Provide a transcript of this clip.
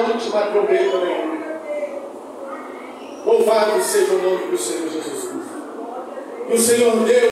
última trombeta nenhuma. Louvado seja o nome do Senhor Jesus Cristo. Que o Senhor Deus